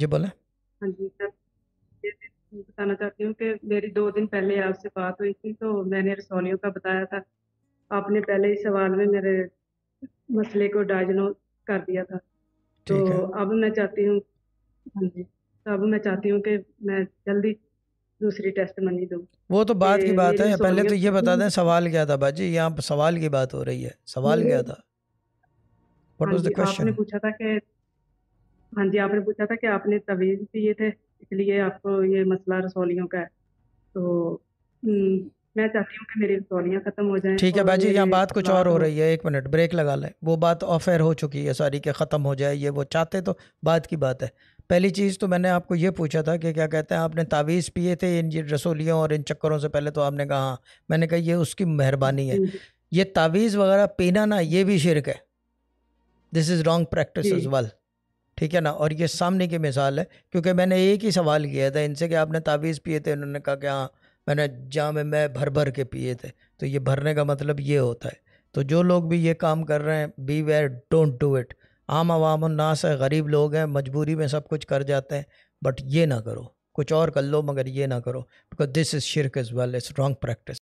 जी बोलें। हाँ जी सर। बताना चाहती हूँ कि मेरी दो दिन पहले आपसे बात हुई थी तो मैंने रसौलियों का बताया था। आपने पहले ही सवाल में मेरे मसले को डायग्नोज कर दिया था। तो अब मैं चाहती हूँ हाँ जी तो अब मैं चाहती हूँ कि मैं जल्दी दूसरी टेस्ट मनी दूँ। वो तो बात की बात है पहले तो ये बता दें सवाल क्या था बाजी? यहाँ सवाल की बात हो रही है सवाल क्या था? व्हाट वाज द जी आपने पूछा था कि हाँ जी आपने पूछा था कि आपने तवीज़ पिए थे इसलिए आपको ये मसला रसौलियों का है। तो हम्म, मैं चाहती हूँ कि मेरी रसौलियाँ ख़त्म हो जाएँ ठीक है और बाजी यहाँ मेरे बात कुछ और हो रही है एक मिनट ब्रेक लगा लें। वो बात ऑफ़ एयर हो चुकी है सारी के ख़त्म हो जाए ये वो चाहते तो बात की बात है। पहली चीज़ तो मैंने आपको ये पूछा था कि क्या कहते हैं आपने तावीज़ पिए थे इन ये रसोलियों और इन चक्करों से पहले तो आपने कहा हाँ मैंने कहा ये उसकी मेहरबानी है। जी ये तावीज़ वगैरह पीना ना ये भी शिरक है। दिस इज़ रॉन्ग प्रैक्टिस जी। एज वेल ठीक है ना? और ये सामने की मिसाल है, क्योंकि मैंने एक ही सवाल किया था इनसे कि आपने तावीज़ पिए थे, उन्होंने कहा कि हाँ मैंने जाम में भर भर के पिए थे। तो ये भरने का मतलब ये होता है। तो जो लोग भी ये काम कर रहे हैं beware don't do it आम आवाम, नास है, गरीब लोग हैं, मजबूरी में सब कुछ कर जाते हैं बट ये ना करो। कुछ और कर लो, मगर ये ना करो बिकॉज़ दिस इज़ शिरक is well is wrong practice